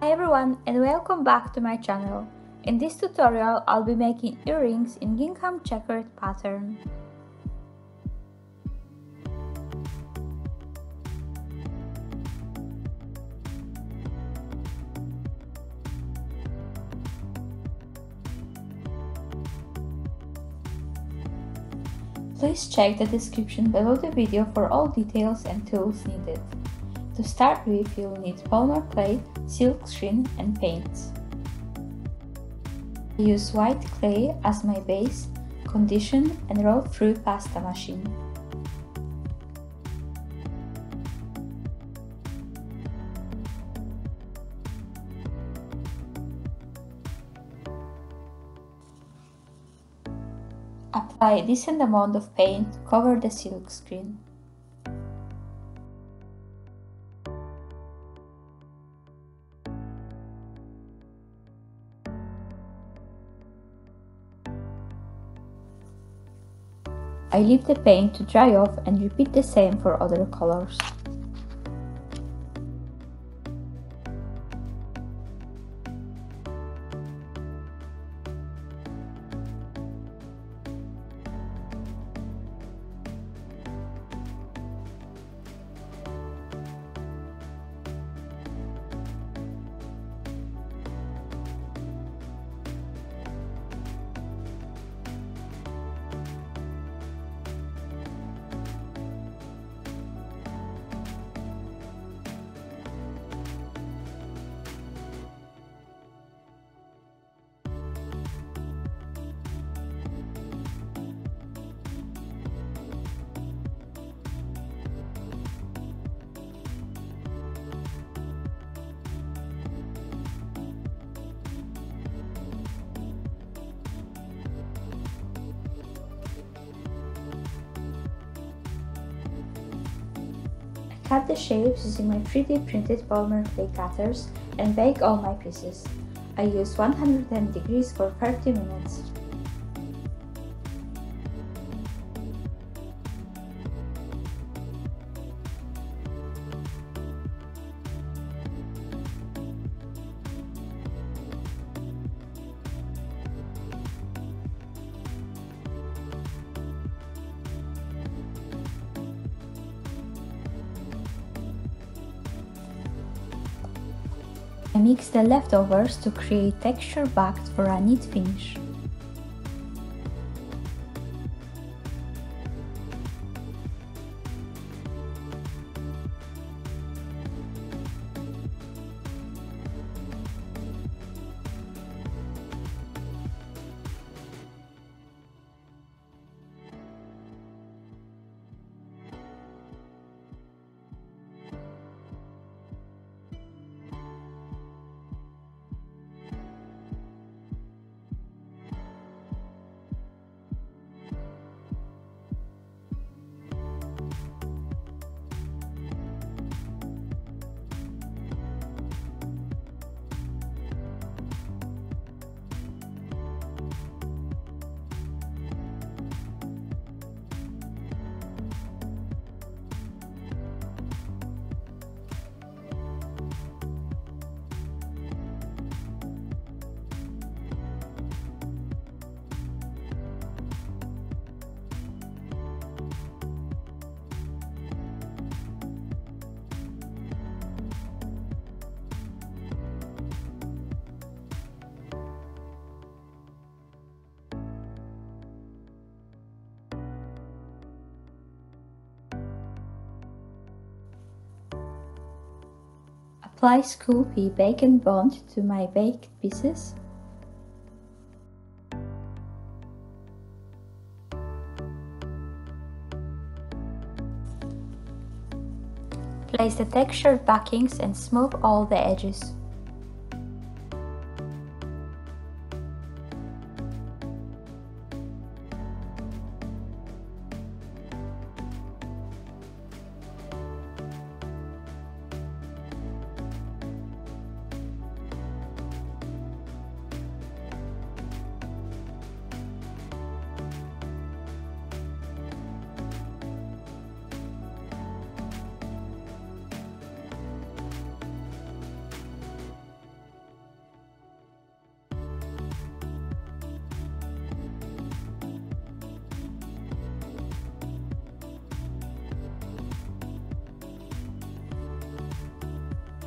Hi everyone and welcome back to my channel. In this tutorial, I'll be making earrings in gingham checkered pattern. Please check the description below the video for all details and tools needed. To start with, you'll need polymer clay, silk screen and paints. I use white clay as my base, condition and roll through pasta machine. Apply a decent amount of paint to cover the silk screen. I leave the paint to dry off and repeat the same for other colors. Cut the shapes using my 3D printed polymer clay cutters and bake all my pieces. I use 110 degrees for 30 minutes. Mix the leftovers to create texture backed for a neat finish. Apply Sculpey Bake and Bond to my baked pieces. Place the textured backings and smooth all the edges.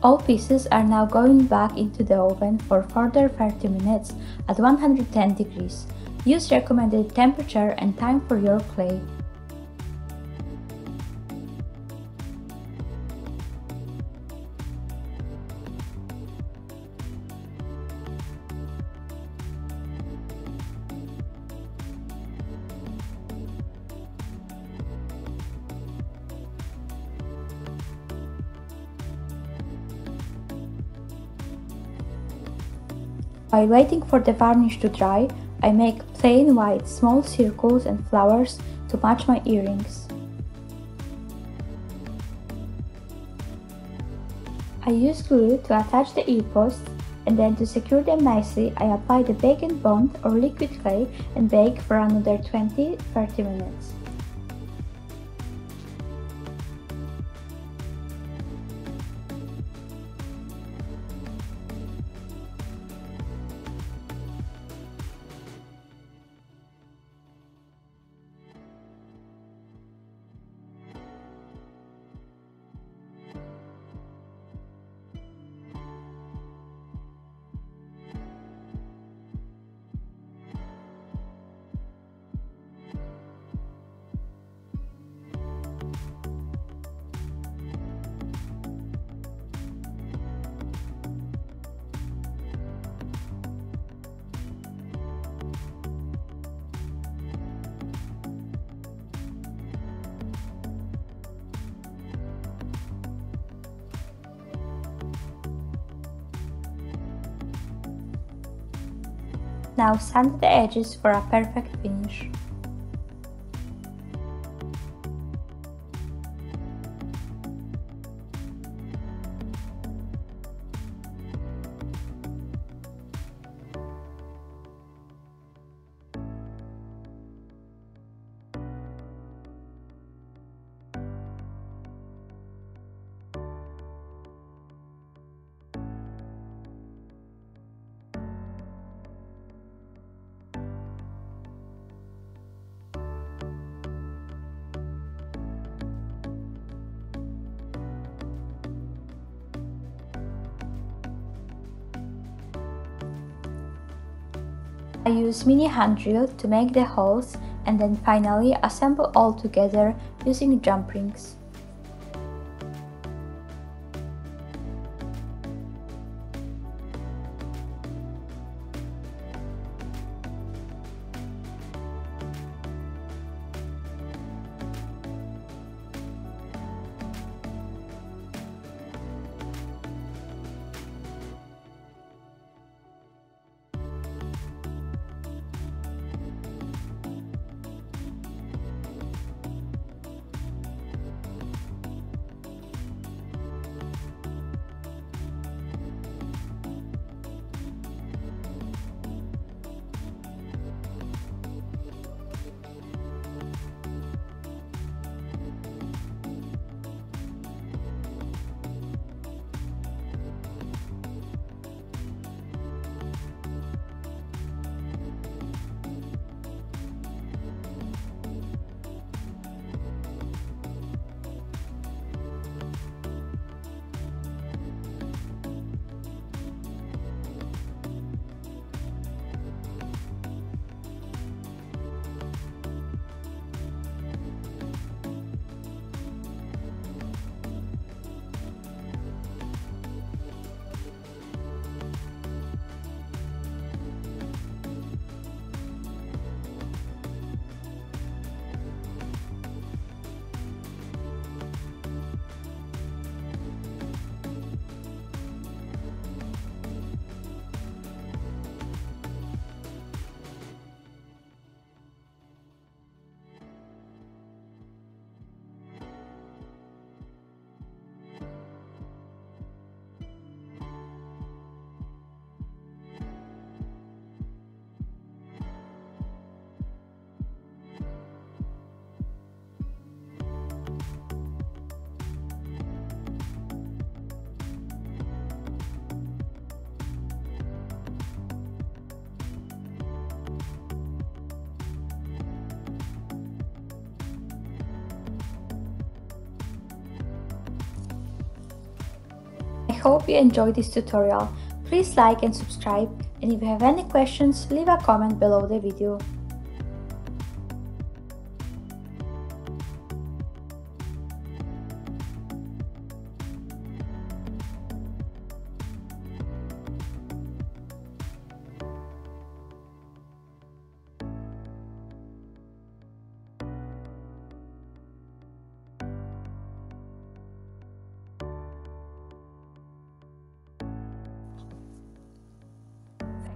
All pieces are now going back into the oven for further 30 minutes at 110 degrees. Use recommended temperature and time for your clay. While waiting for the varnish to dry, I make plain white small circles and flowers to match my earrings. I use glue to attach the ear posts and then to secure them nicely I apply the Bake and Bond or liquid clay and bake for another 20-30 minutes. Now sand the edges for a perfect finish. I use mini hand drill to make the holes and then finally assemble all together using jump rings. Hope you enjoyed this tutorial. Please like and subscribe and if you have any questions, leave a comment below the video.